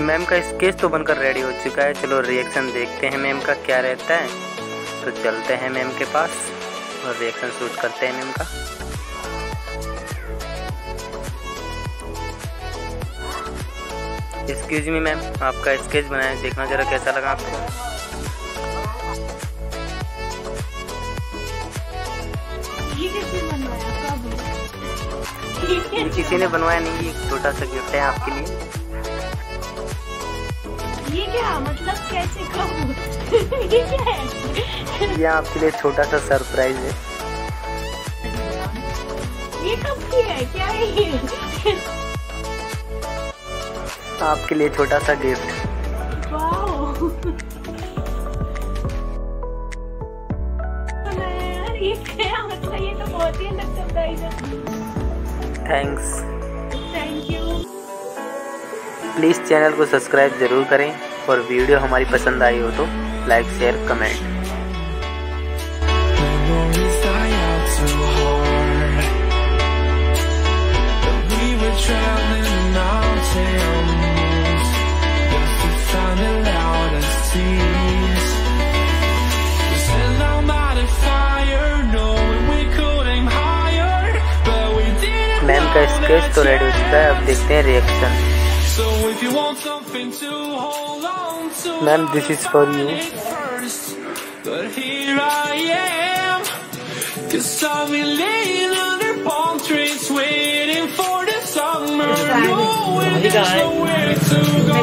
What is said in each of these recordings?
का स्केच तो बनकर रेडी हो चुका है। चलो रिएक्शन देखते हैं मैम का क्या रहता है। तो चलते हैं मैम के पास और रिएक्शन शूट करते हैं मैम का। एक्सक्यूज मी मैम आपका स्केच बनाया देखना जरा कैसा लगा आपको? ये कैसे बनवाया? कब ये किसी ने बनवाया नहीं ये एक छोटा सा गिफ्ट है आपके लिए। ये क्या? मतलब कैसे कब ये क्या है? ये आपके लिए छोटा सा सरप्राइज़ है। ये कब की है? क्या है ये? आपके लिए छोटा सा गिफ्ट यार ये क्या? मतलब ये तो बहुत ही अलग सरप्राइज़ है। Thanks thank you please channel को सब्सक्राइब ज़रूर करें। और वीडियो हमारी पसंद आई हो तो लाइक शेयर कमेंट मैम का स्केच तो रेडी हो चुका है, अब देखते हैं reaction So if you want something to hold on to, Ma'am, this is for you. I'll find it First, but here I am, cause I've been laying under palm trees waiting for the summer, knowing there's nowhere to go.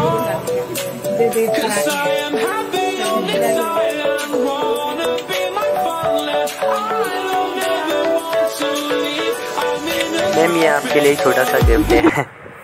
Cause I am happy on the island, wanna be my farmland. I don't ever want to leave. I'm in a ma'am ये आपके लिए छोटा सा gift है